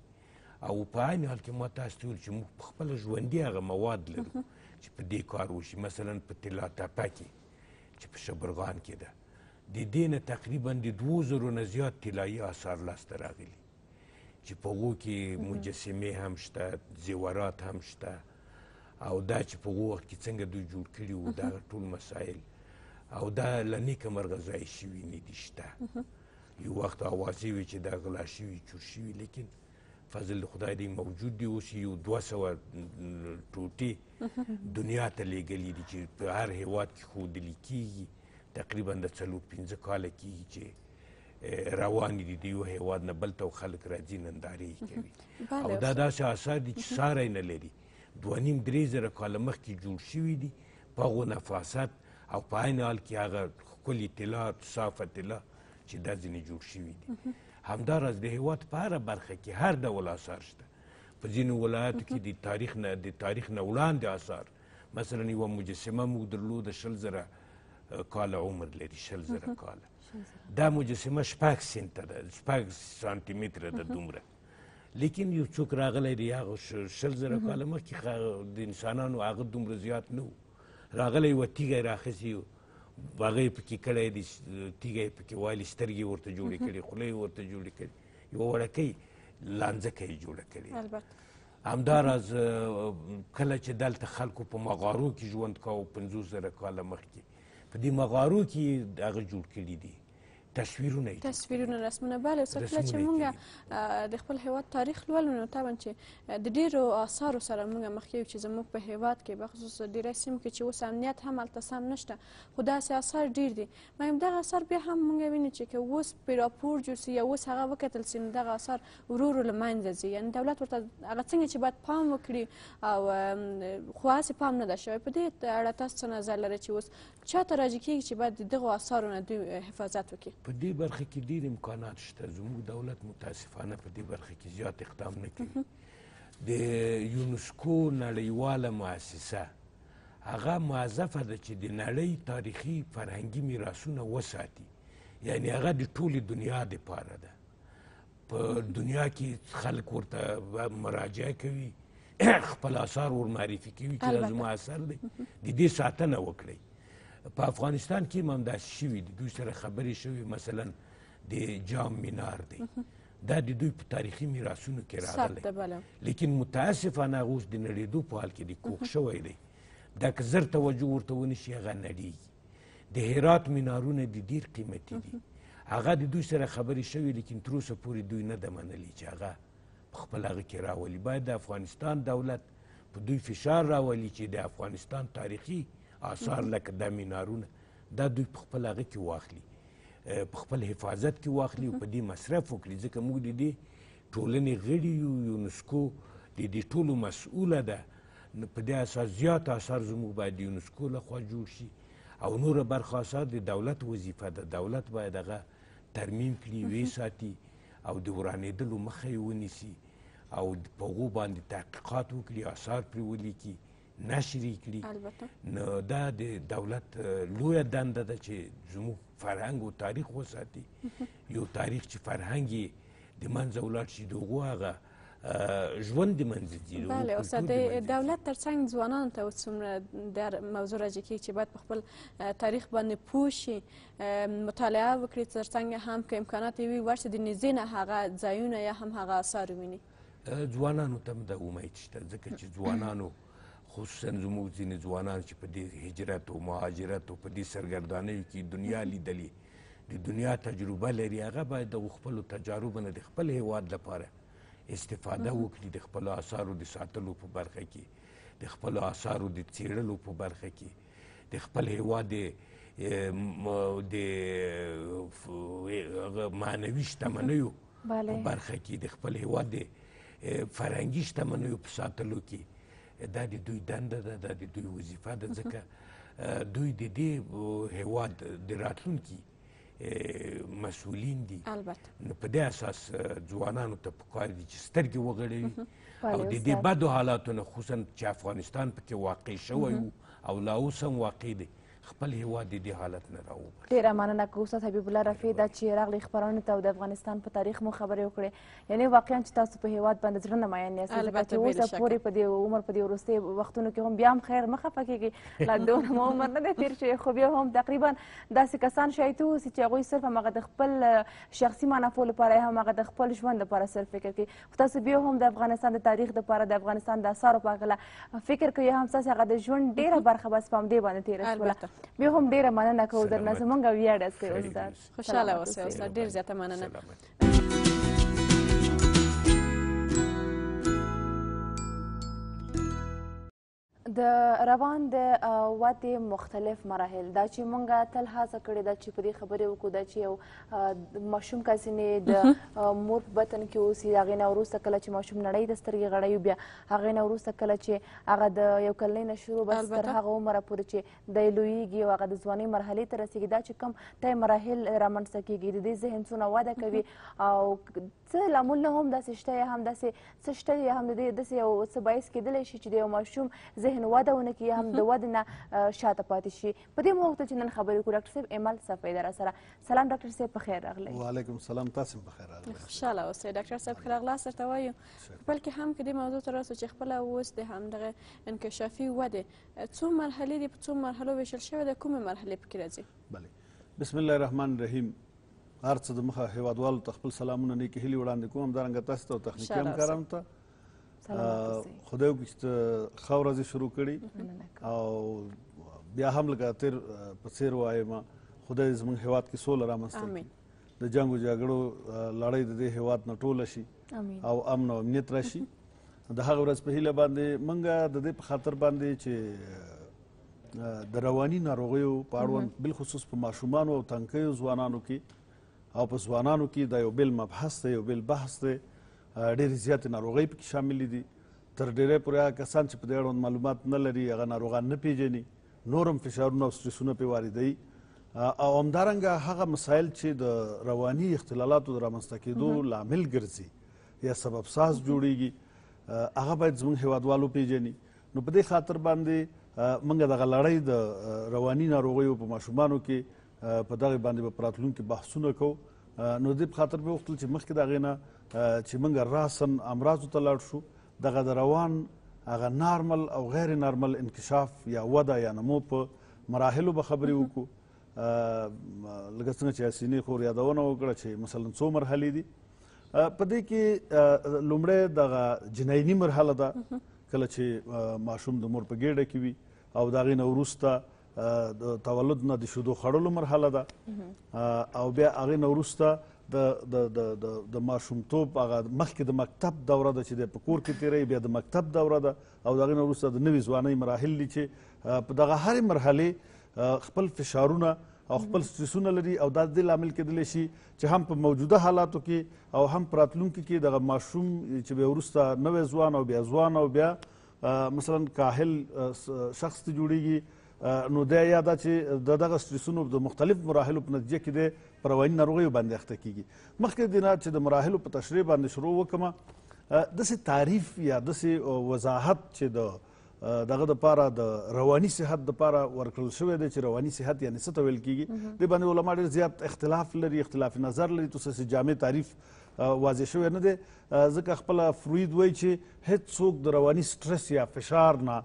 او په عین حال کې ما تاسو ته وویل چې موږ په خپله ژوندي هغه مواد لرو چې په دې کار وشي مثلا په طلا تپه کې چې په شبرغان کې ده د دې نه تقریبا د دوو زرو نه زیات طلایي آثار لاسته راغلي چې په هغو کې مجسمې هم شته زیورات هم شته او دا چې په هغو وخت کې څنګه دوی جوړ کړي وو دا ټول مسایل او دا له نیکه مرغه ځای شوي نه دي شته یو وخت اوازې وي چې دا غلا شوي چور شوي لیکن فضل د خدای دی موجود دی اوس یو دوه سوه ټوټې دنیا ته لېږلي دي چې په هر هېواد کې ښودلي کېږي تقریبا د څلور پنځه کاله کېږي چې روان دي د یو هېواد نه بل ته او خلک راځي نندارې یې کوي او دا داسې اثار دي چې ساری نه لري دوه نیم درې زره کاله مخکې جوړ شوي دي په هغو نفاست او په عین حال کې هغه ښکلې طلا صافه طلا چې دا ځینې جوړ شوي دي همدا راز د هیواد په هره برخه کې هر ډول آثار شته په ځینو ولایاتو کې د تاریخ نه د تاریخ نه وړاندې آثار مثلا یوه مجسمه موږ درلوده شل زره کال عمر لري شل زره کال دا مجسمه شپږ سنته ده شپږ سانتي متره ده دومره لیکن یو څوک راغلی دی هغه شل زره کاله مخکې د انسانانو هغه دومره زیات نه و راغلی یوه تیږه یې راخیستې هغه یې پکې کړی دی تیږه یې پکې والي سترګې یې ورته جوړې کړي خوله یې ورته جوړې کړي یوه وړکۍ لانځکه یې جوړه کړې همداراز کله چې دلته خلکو په مغارو کې ژوند کاوه پنځوس زره کاله مخکې په دې مغارو کې هغه جوړ کړي دي تصویرونه یې تصویرونه رسمونه بله څه کله چې موږ د خپل هیواد تاریخ لولو نو طبعا چې د ډیرو آثارو سره موږ مخ یو چې زموږ په هیواد کې به خصوص ډیری سیمو کې چې اوس امنیت هم هلته سم نشته خو داسې آثار ډیر دي مګم دغه آثار بیا هم موږ وینو چې که اوس په راپور جوړ سي یا اوس هغه وکتل سي نو دغه آثار ورو ورو له منځه ځي یعنی دولت ورته هغه څنګه چې باید پام وکړي او خو هسې پام نه ده شوی په دې اړه تاسو څه نظر لرئ چې اوس چا ته راجع کېږي چې باید د دغو اثارو نه دوی حفاظت وکړي؟ په دې برخه کې ډېر امکانات شته، زموږ دولت متاسفانه په دې برخه کې زیات اقدام نه کوي. د یونسکو نړیواله مؤسسه هغه موظفه ده چې د نړۍ تاریخي فرهنګي میراثونه وساتي، یعنې هغه د ټولې دنیا دپاره ده. په دنیا کې خلک ورته مراجعه کوي خپل آثار ور معرفي کوي چې دا زما اثر دی د دې ساتنه وکړئ په افغانستان کې هم همداسې شوي د دوی سره خبرې شوي مثلا د جام مینار دی دا د دوی په تاریخي میراثونو کې راغلی لیکن متاسفانه هغه اوس د نړېدو په حال کې دی کوښ شوی دی دا که زر توجه ورته ونشي هغه نړېږي د هرات مینارونه دي ډیر قیمتي دي هغه د دوی سره خبرې شوې لیکن تر اوسه پورې دوی نه ده منلې چې هغه په خپل هغه کې راولي باید د افغانستان دولت په دوی فشار راولي چې د افغانستان تاریخي آثار لکه دا مینارونه دا دوی په خپل هغه کې واخلي په خپل حفاظت کې واخلي او په دې مصرف وکړي ځکه موږ د دې ټولنې غړي یو یونسکو د دې ټولو مسؤله ده نو په دې اساس زیات آثار زموږ باید د یونسکو لخوا جوړ شي او نور برخه آثار د دولت وظیفه ده دولت باید هغه ترمیم کړي وی ساتي او د ورانېدلو مخه یې ونیسي او په هغو باندې تحقیقات وکړي آثار پرې ولیکي نشر یې کړي نو دا د دولت لویه دنده ده چې زموږ فرهنګ او تاریخ وساتي یو تاریخ چې فرهنګ یې د منځه ولاړ شي د هغو هغه ژوند د منځ دي بله استاد د دولت ترڅنګ ځوانانو ته څومره در موضوع راځي کې چې باید په خپل تاریخ باندې پوه شي مطالعه وکړي ترڅنګ هم که امکانات یې وي ورشي د نږدې نه هغه ځایونه یا هم هغه آثار وویني ځوانانو ته هم دا امید شته ځکه چې ځوانانو خصوصا زموږ ځینې ځوانان چې په دې هجرت او مهاجرت او په دې سرګردانیو کې دنیا لیدلې د دنیا تجربه لري هغه باید د خپلو تجاربو نه د خپل هیواد لپاره استفاده وکړي د خپلو آثارو د ساتلو په برخه کې د خپلو آثارو د څېړلو په برخه کې د خپل هیواد د معنوي شتمنیو په برخه کې د خپل هیواد د فرهنګي شتمنیو په ساتلو کې دا د دوی دنده ده دا د دوی وظیفه ده ځکه دوی د دې هیواد د راتلونکي مسؤلین دي نو په دې اساس ځوانانو ته پکار دي چې سترګې وغړوي او د دې بدو حالاتو نه خصوصا چې افغانستان پکې واقع شوی او لا اوس هم واقع دی خپل هیواد دې دې حالت نه راوباسي. ډیره مننه که استاد حبیب الله رفیع دا چې راغلی خبرونه ته او د افغانستان په تاریخ مو خبرې وکړې یعنی واقعا چې تاسو په هیواد باندې زړه نه ماین یاست ځکه چې اوسه پورې په دې عمر په دې وروستي وختونو کې هم بیا هم خیر مخه پکېږي لا دونه مو عمر نه دی تیر شوی خو بیا هم تقریبا داسې کسان شاید اوسي چې هغوی صرف هغه د خپل شخصي منافع لپاره هم هغه د خپل ژوند لپاره صرف فکر کوي تاسو بیا هم د افغانستان د تاریخ لپاره د افغانستان د اثارو په هکله فکر کوئ هم ستاسو هغه د ژوند ډېره برخه بس په همدې باندې تېره شوله البته. بیا هم ډېره مننه کوو درنه سلامت. زمونږ ویاړ یاستئ خیر دې استاد وسي. خوشاله سلامت اوسئ اوسئ. استاد ډېر زیاته مننه سلامت. د روان د وتې مختلف مراحل دا چې مونږه تل هڅه کړې ده چې په دې خبرې وکړو دا چې یو ماشوم کسینې د مور په بطن کې اوسي هغې نه وروسته کله چې ماشوم نړۍ د سترګې غړی بیا هغې نه وروسته کله چې هغه د یو کلنۍ نه شروع بس تر هغه عمره پورې چې دی لویږي او هغه د ځوانۍ مرحلې ته رسیږي دا چې کم ټایم مراحل رامنځته کیږي د دې ذهن څونه وده کوي او څه لامل نه هم داسې شته یا هم داسې څه شته یا هم د دې داسې یو څه باعث کېدلی شي چې د یو ماشوم ذهن وده ونه کړي یا هم د ودې نه شاته پاتې شي په دې مو غوښتل چې نن خبرې وکړو ډاکټر صاحب ایمل صفۍ ده راسره سلام ډاکټر صاحب په خیر راغلی وعلیکم سلام تاسو هم په خیر راغلی خوشاله اوسئ ډاکټر صاحب ښه راغلاست درته وایو خپل کې هم که دې موضوع ته راسو چې خپله اوس د همدغه انکشافي ودې څو مرحلې دي په څو مرحلو ویشل شوې ده کومې مرحلې پکې راځي بله بسم الله الرحمن الرحیم هرڅه د مخه هیوادوالو ته خپل سلامونه نیکی هیلی وړاندې کوم همدارنګه تاسو ته او تخنیکي همکارانو ته خدای وکړي چې ښه ورځ شروع کړي او بیا هم لکه تیر په څیر وایم خدای زموږ هیواد کې سوله رامنځته کړي د جنگ او جګړو لړۍ د دې هیواد نه ټوله شي او امن او امنیت راشي د هغه ورځ په هیله باندې منګه د دې په خاطر باندې چې د رواني ناروغیو په اړوند بالخصوص په ماشومانو او تنکیو ځوانانو کې او په ځوانانو کې دا یو بل مبحث دی یو بل بحث دی ډېرې زیاتې ناروغۍ پکې شاملې دي تر ډېری پورې هغه کسان چې په دې اړوند معلومات نه لري هغه ناروغان نه پیژني نور هم فشارونه او سټریسونه پرې واردوي او همدارنګه هغه مسایل چې د رواني اختلالاتو د رامنځته کېدو لامل ګرځي یا سبب ساز جوړیږي هغه باید زموږ هیوادوالو پیژني نو په دې خاطر باندې موږ دغه لړۍ د رواني ناروغیو په ماشومانو کې په دغه باندې په راتلونکي بحثونه کوو نو دې په خاطر به وختل چې مخکې دا غینه چې موږ راسن امراض ته لاړ شو دغه د روان هغه نارمل او غیر نارمل انکشاف یا وده یا نمو په مراحلو به خبرې وکړو لکه څنګه چې اسینې خور یادونه وکړه چې مثلا څو مرحلې دي په دې کې لومړی دغه جنیني مرحله ده کله چې ماشوم د مور په ګېډه کې وي او د هغې نه وروسته د تولد نه د شیدو خوړلو مرحله ده او بیا هغې نه وروسته د د د د د ماشومتوب هغه مخکې د مکتب دوره ده چې د په کور کې تیرې بیا د مکتب دوره ده او دغه نه وروسته د نوې ځوانۍ مراحل دي چې په دغه هرې مرحله خپل فشارونه او خپل سترسونه لري او دا د لامل کېدلی شي چې هم په موجوده حالاتو کې او هم پراتلونکي کې دغه ماشوم چې به ورسته نوې ځوان او بیا ځوان او بیا مثلا کاهل شخص ته جوړیږي نو دا یا دا چې د دغه سټریسونو د مختلف مراحلو په نتیجه کې د پرواني ناروغیو باندې اخته کیږي مخکې دینه چې د مراحلو په تشریح باندې شروع وکم داسې تعریف یا داسې وضاحت چې د دغه د پاره د رواني صحت د پاره ورکړل شوې ده چې رواني صحت یعنی څه ته ویل کیږي د باندې علما ډېر زیات اختلاف لري اختلاف نظر لري تاسو سي جامع تعریف واضح شوی نه دی ځکه خپل فروید وایي چې هیڅ څوک د رواني سټرس یا فشار نه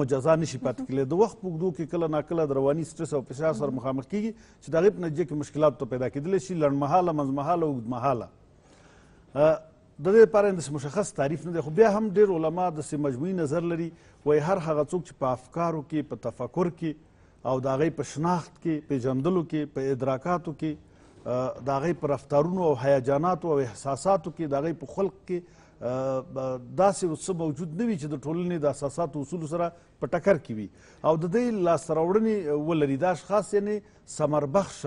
مجازا نشي پاتې کېدلی د وخت په اوږدو کې کله ناکله د رواني سټرس او فشار سره مخامخ کیږي چې د هغې په نتیجه کې مشکلات ته پیدا کېدلی شي لنډمهاله منځمهاله اوږدمهاله د دې لپاره هندسې مشخص تعریف نه دی خو بیا هم ډېر علما د سې مجموعي نظر لري وایي هر هغه څوک چې په افکارو کې په تفکر کې او د هغې په شناخت کې پیژندلو کې په ادراکاتو کې د هغې په رفتارونو او هیجاناتو او احساساتو کې د هغې په خلق کې داسې څه موجود نه وي چې د ټولنې د اساساتو اصولو سره په ټکر کې وي او د دې لاسته راوړنې ولري دا اشخاص یعنې ثمر بخش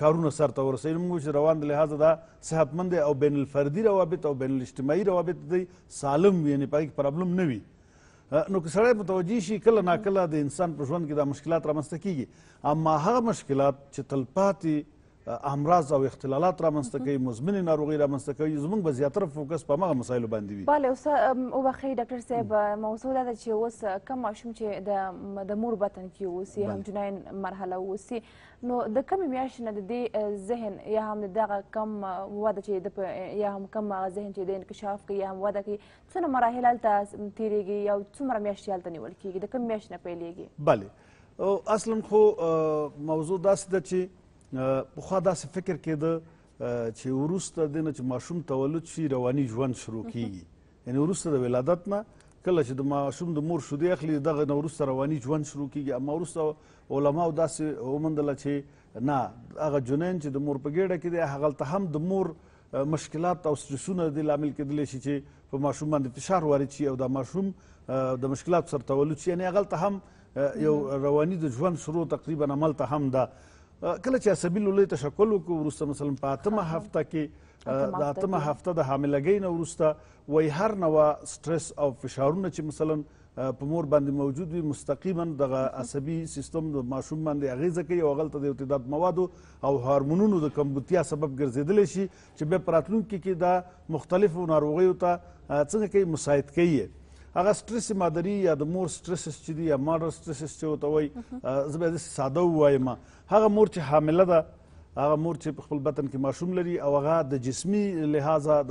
کارونه سرته ورسوي موږ چې روان د لحاظه دا صحتمند او بین الفردي روابط او بین الاجتماعي روابط دی سالم وي یعنې پکې پرابلم نه وي نو که سړی متوجه شي کله ناکله د انسان په ژوند کې دا مشکلات رامنځته کیږي اما هغه مشکلات چې تلپاتې امراض او اختلالات رامنځته کوي مزمنې ناروغۍ رامنځته کوي زموږ به زیاتره فوکس په همغه مسایلو باندې وي بله اوس وبخښئ ډاکټر صاحب موضوع دا ده چې اوس کم ماشوم چې د مور بطن کې اوسي هم جناین مرحله اوسي نو د کم میاشتې نه د دې ذهن یا هم د دغه کم وده چې د یا هم کم ذهن چې د انکشاف کوي یا هم وده کوي څونه مراحل هلته تیریږي یا څومره میاشتې هلته نیول کیږي د کم میاشتې نه پیلیږي بله اصلا خو موضوع داسې ده چې پخوا داسې فکر کېده چې وروسته دینه چې ماشوم تولد شي رواني ژوند شروع کیږي یعنی وروسته د ولادت نه کله چې د ماشوم د مور شودې اخلي دغه نه وروسته رواني ژوند شروع کیږي اما وروسته علماو داسې ومندله چې نه هغه جنین چې د مور په ګېډه کې دی هغلته هم د مور مشکلات او سترسونه د لامل کېدلی شي چې په ماشوم باندې فشار وارد شي او دا ماشوم د مشکلات سره تولد شي یعنی هغلته هم یو رواني د ژوند شروع تقریبا عملته هم ده کله چې عصبي لولۍ تشکل وکړو وروسته مثلا په اتمه هفته کې د اتمه هفته د حاملګۍ نه وروسته وای هر نوع سټرس او فشارونه چې مثلا په مور باندې موجود وي مستقیما د عصبي سیستم د ماشوم باندې اغیزه کوي او غلطه د یو تعداد موادو او هورمونونو د کمبوتیا سبب ګرځیدل شي چې به پراتلونکو کې دا مختلفو ناروغیو ته څنګه کوي مساعد کوي هغه سټرس مادری یا د مور سټرس چې دی یا ماډر سټرس چې وته وای زه به ساده وایم هغه مور چې حامله ده هغه مور چې په خپل بطن کې ماشوم لري او هغه د جسمی لحاظه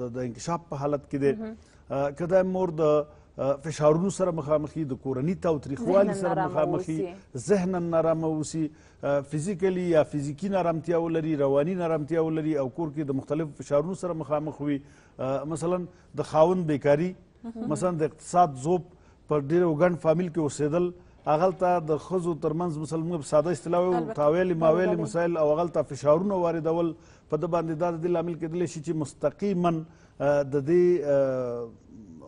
د انکشاف په حالت کې دی که دا مور د فشارونو سره مخامخي د کورنی تاوتریخوالي سره مخامخي ذهنا نرم اوسي فزیکلی یا فزیکی نرمتیا ولري رواني نرمتیا ولري او کور کې د مختلفو فشارونو سره مخامخ وي مثلا د خاوند بیکاری مثلا د اقتصاد زوب په ډیر وګڼ فامیل کې اوسېدل اغلتا د خزو ترمنځ مثلا موږ ساده اصطلاح او تاویل ماویل مسائل او اغلتا فشارونه واردول په د باندې دا د لامل کېدل شي چې مستقیما د دې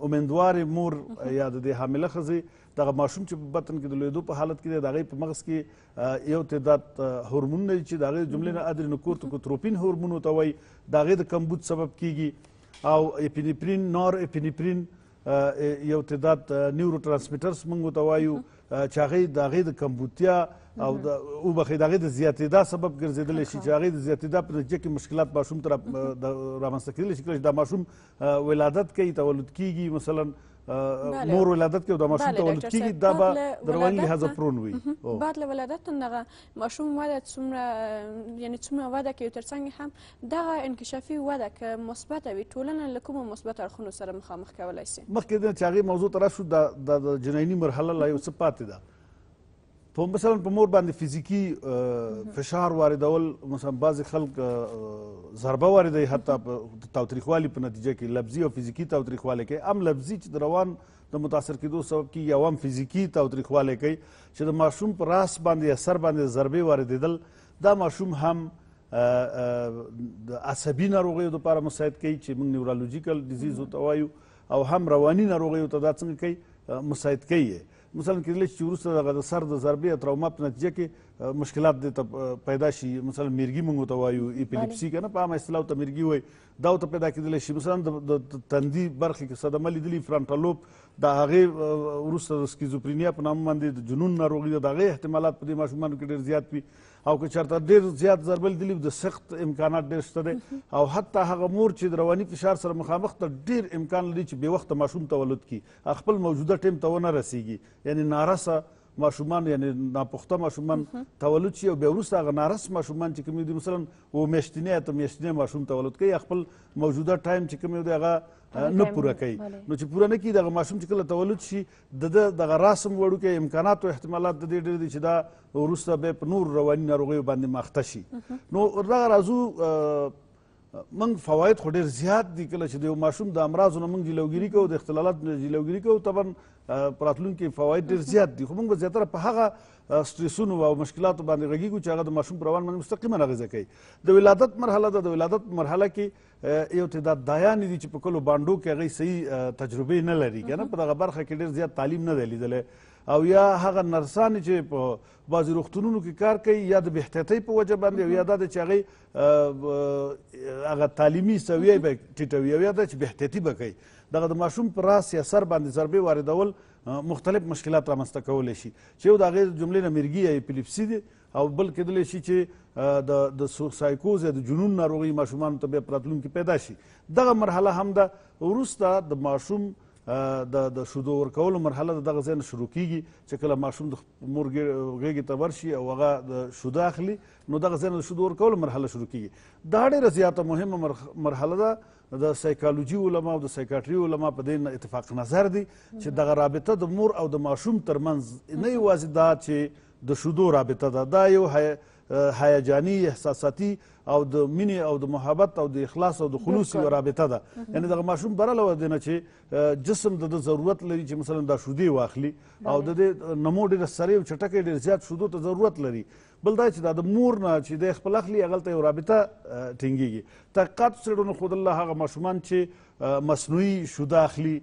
امیندوار مور یا د دې حامله خزي دغه ماشوم چې په بطن کې د لویدو په حالت کې د هغې په مغز کې یو تعداد هورمونونه چې د هغې جملې نه ادرینوکورتیکوتروپین هورمون ورته وایي د هغې د کمبود سبب کیږي او اپینیپرین نور اپینیپرین یو تعداد نیورو ترانسمیټرز موږ ته وایو چې هغه د هغې د کمبوتیا او د وبخښئ د هغې د زیاتېدا سبب ګرځېدلی شي چې هغې د زیاتېدا په نتیجه کې مشکلات ماشوم ته رامنځته کېدلی شي کله چې دا ماشوم ولادت کوي تولد کېږي مثلا بله. مور ولادت کوي او دا ماشوم بله تولد ډاکټر کیږي صاحب، دا به بعد له د رواني ولادت لحاظه نه- پرون وي او. بعد له ولادت نه دغه ماشوم وده څومره اه، یعنی څومره وده کوي او ترڅنګ یې هم دغه انکشافي وده که مثبته وي ټولنه له کومو مثبتو اړخونو سره مخامخ کولای سي؟ مخکې دنه چې هغې موضوع ته راشو دا دا د جنیني مرحله لا یو څه پاتې ده په مثلا په مور باندې فزیکی فشار واردول مثلا بعضی خلک ضربه واردوي حتی په تاوتریخوالي په نتیجه کې لفظي او فزیکی تاوتریخوالی کوي ام لفظي چې د روان د متاثر کېدو سبب کې یو هم فزیکی تاوتریخوالی کوي چې د ماشوم پر راس باندې یا سر باندې ضربې واردېدل دا ماشوم هم د عصبي ناروغیو لپاره مساعد کوي چې موږ نیورولوژیکل ډیزیز ورته وایو او هم رواني ناروغیو ته دا څنګه کوي مساعد کوي مثلا کېدلی شي چې وروسته د هغه د سر د ضربې یا تروما په نتیجه کې مشکلات دې ته پیدا شي مثلا میرګي موږ ته وایو ایپیلیپسي که نه په عامه اصطلاح ته میرګي وایي دا ورته پیدا کېدلی شي مثلا د تندي برخې کې صدمه لیدلي فرانټالوب د هغې وروسته د سکیزوپرینیا په نامه باندې د جنون ناروغي ده د هغې احتمالات په دې ماشومانو کې ډېر زیات وي او که چېرته ډېر زیات ضربه لیدلي د سخت امکانات ډېر شته دی او حتی هغه مور چې د رواني فشار سره مخامخ ده ډېر امکان لري چې بې وخته ماشوم تولد کړي خپل موجوده ټیم ته ونه رسیږي یعنی نارسه ماشومان یعنی ناپخته ماشومان تولد شي او بیا وروسته هغه نارس ماشومان چې کوم دي مثلا و میاشتنی یا میاشتنی ماشوم تولد کوي خپل موجوده ټایم چې کوم دی هغه نه پوره کوي نو چې پوره نه کوي دغه ماشوم چې کله تولد شي د دغه راسم وړو کې امکانات او احتمالات د دې ډېر دي چې دا وروسته به په نور رواني ناروغیو باندې مخته شي نو دغه راځو موږ فواید خو ډیر زیات دي کله چې د یو ماشوم د امراضو نه موږ جلوګیري کوو د اختلالاتو نه جلوګیري کوو طبعا په راتلونکي فواید ډیر زیات دي خو موږ به زیاتره په هغه سټریسونو او مشکلاتو باندې غږیږو چې هغه د ماشوم پر روان باندې مستقیما اغېزه کوي د ولادت مرحله ده د ولادت په مرحله کې یو تعداد دایانې دي چې په کلو بانډو کې هغوی صحیح تجربې نه لري که نه په دغه برخه کې ډیر زیات تعلیم نه دی لیدلی او یا هغه نرسانې چې په بعضې روغتونونو کې کار کوي یا د بهتیتۍ په وجه باندې او یا دا ده چې هغوی هغه تعلیمي سویه به ټیټوي او یا دا چې بهتیتي به کوي دغه د ماشوم په راس یا سر باندې ضربې واردول مختلف مشکلات رامنځته کولی شي چې یو د هغې جملې نه مرګي یا اپلیپسي دی او بل کېدلی شي چې د د سایکوز یا د جنون ناروغي ماشومانو ته بیا په راتلونکي پیدا شي دغه مرحله هم ده وروسته د ماشوم د د شودو ورکولو مرحله د دغه ځای نه شروع کیږي چې کله ماشوم د مور غېږې ته ورشي او هغه د شوده اخلي نو دغه ځای نه د شودو ورکولو مرحله شروع کیږي دا ډېره زیاته مهمه مرحله ده د سایکالوجي علما او د سایکاټري علما په دې اتفاق نظر دي چې دغه رابطه د مور او د ماشوم ترمنځ نه یوازې دا چې د شودو رابطه ده دا یو هیجاني احساساتي او د مینې او د محبت او د اخلاص او د خلوص یوه رابطه ده یعنې دغه ماشوم بر له دې نه چې جسم د ده ضرورت لري چې مثلا دا شودې واخلي او د دې نمو ډېر سری او چټکی ډېر زیات شودو ته ضرورت لري بل دا چې دا د مور نه چې د خپل اخلي هغلته یو رابطه ټینګېږي تحقیقات څېړنو ښودله هغه ماشومان چې مصنوعي شوده اخلي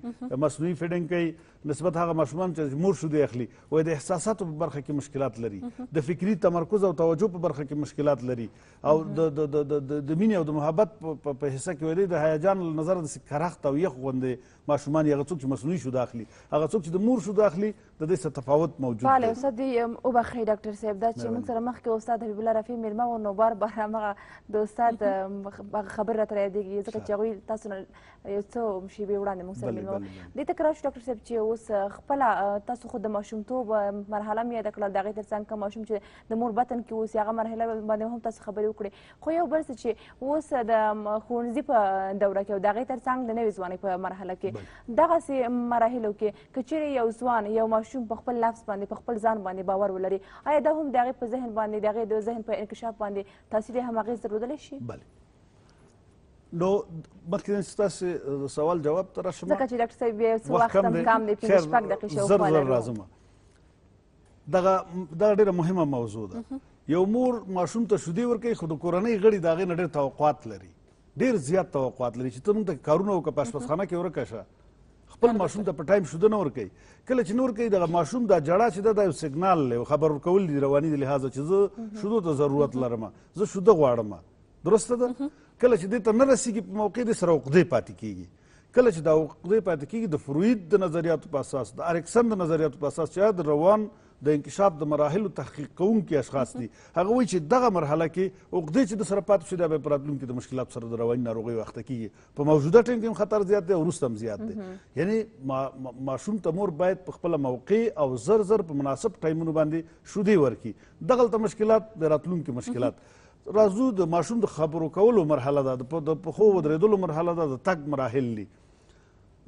مصنوعي فیډنګ کوي نسبت هغه ماشومان چې مور شیدې اخلي وایي د احساساتو په برخه کې مشکلات لري د فکري تمرکز او توجه په برخه کې مشکلات لري او د د د د د مینې او د محبت په حصہ کې ویلي د هیجان له نظر د کرخت او یخ غوندې ماشومان هغه څوک چې مصنوعي شیدې اخلي هغه څوک چې د مور شیدې اخلي د دې څه تفاوت موجود دی بله استاد او بخښي ډاکټر صاحب دا چې موږ سره مخکې استاد حبیب الله رفیع میرمه و نو بار بار هغه د استاد خبر راته یادېږي ځکه چې هغوی تاسو یو څه شیبې وړاندې موږ سره مینه دې ته کرا شو ډاکټر صاحب چې اوس خپل تاسو خو د ماشومتوب مرحله مې یاد کړل د هغې ترڅنګ کوم ماشوم چې د مور بطن کې اوس هغه مرحله باندې هم تاسو خبرې وکړې خو یو بل څه چې اوس د ښوونځي په دوره کې او د هغې ترڅنګ د نوې ځوانۍ په مرحله کې دغسې مراحلو کې که چیرې یو ځوان یو ماشوم په خپل نفس باندې په خپل ځان باندې باور ولري آیا دا هم د هغې په ذهن باندې د هغې د ذهن په انکشاف باندې تاثیر هم اغېز درلودلی شي بله نو مخکې ستاسو سوال جواب تر شمه ځکه چې ډاکټر صاحب یو څه وخت هم کم دی پنځه شپږ دقیقې شو زر زر راځم دغه دا ډیره مهمه موضوع ده یو مور ماشوم ته شودي ورکوي خو د کورنۍ غړي دا غي نه ډیر توقعات لري ډیر زیات توقعات لري چې ته موږ ته کارونه وکړه په اشپزخانه کې ورکه شه خپل ماشوم ته په ټایم شوده نه ورکوي کله چې نور کوي دغه ماشوم دا جړه چې دا یو سیګنال له خبر ورکول دي رواني دي لهدا چې زه شودو ته ضرورت لرم زه شوده غواړم درسته ده کله چې دې ته نه رسیږي په موقع دې سره عقدې پاتې کیږي کله چې دا عقدې پاتې کیږي د فروید د نظریاتو په اساس د اریکسن د نظریاتو په اساس چې د روان د انکشاف د مراحلو تحقیق کوونکي اشخاص دي هغه وایي چې دغه مرحله کې عقدې چې د سره پاتې شي دا به په راتلونکي د مشکلات سره د رواني ناروغۍ وخته کیږي په موجوده ټیم کې هم خطر زیات دی او وروسته هم زیات دی یعنی ماشوم ته مور باید په خپله موقع او زر زر په مناسب ټایمونو باندې شودې ورکړي دغلته مشکلات د راتلونکي مشکلات رازو د ماشوم د خبرو کولو مرحله ده د پخو ودرېدلو مرحله ده د تګ مراحل دي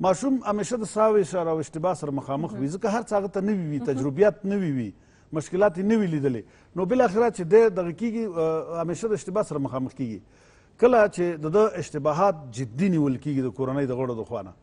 ماشوم همیشه د ساه اشاره او اشتباه سره مخامخ وي ځکه هر څه هغه ته نوي وي تجربیات نوي وي مشکلات یې نوي لیدلې نو بالاخره چې دی دغه کېږي همیشه د اشتباه سره مخامخ کېږي کله چې د ده اشتباهات جدي نیول کېږي د کورنۍ د غړو د خوا نه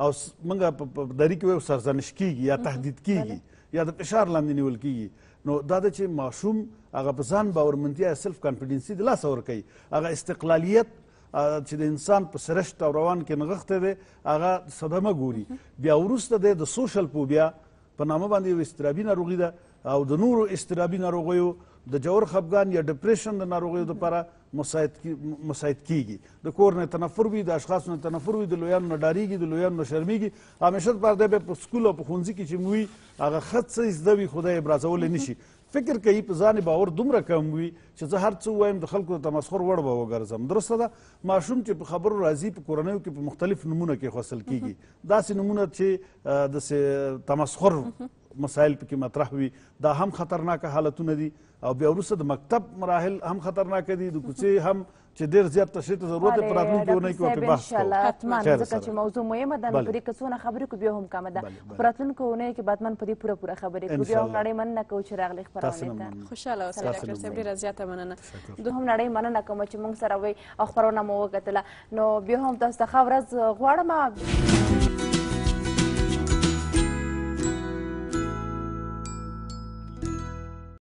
او موږ په دری کې وایو سرزنش کیږي یا تهدید کیږي یا د فشار لاندې نیول کیږي نو دا د چې ماشوم هغه په ځان باورمنتیا سلف کانفیډنسي د لاس ور کوي هغه استقلالیت چې د انسان په سرشت او روان کې نغښته دی هغه صدمه ګوري بیا ورسته د سوشل فوبیا په نامه باندې یو استرابي ناروغي ده او د نورو استرابي ناروغیو د جوړ خپګان یا ډیپریشن د ناروغیو لپاره مساعد کیږي د کور نه تنفر وي د اشخاصو نه تنفر وي د لویانو نه ډاریږي د لویانو نه شرمیږي همیشه پر دې په سکول او په ښوونځي کې چې موي هغه خط څه زده وي خدای ابرازول نشي فکر کوي په ځان باور دومره کم وي چې زه هر څه وایم د خلکو د تمسخر وړ به وګرځم درسته ده ماشوم چې په خبرو راځي په کورنیو کې په مختلف نمونه کې خوستل کیږي داسې نمونه چې د تمسخر مسایل پکې مطرح وي دا هم خطرناک حالتونه دي او بیا وروسته د مکتب مراحل هم خطرناک دي د کوڅې هم چې ډېر زیات تشریح ته ضرورت دی په راتلونکي اونۍ کې به بحث کوو حتما ځکه چې موضوع مهمه ده نو په دې کڅونه خبرې کو بیا هم کمه ده خو په راتلونکو اونۍ کې به حتما په دې پوره پوره خبرې کو بیا هم نړۍ مننه کوو چې راغلي خپرونې ته خوشاله اوسئ ډاکټر صاحب ډېره زیاته مننه دوهم نړۍ مننه کوم چې موږ سره وئ او خپرونه مو وکتله نو بیا هم تاسو ته ښه ورځ غواړم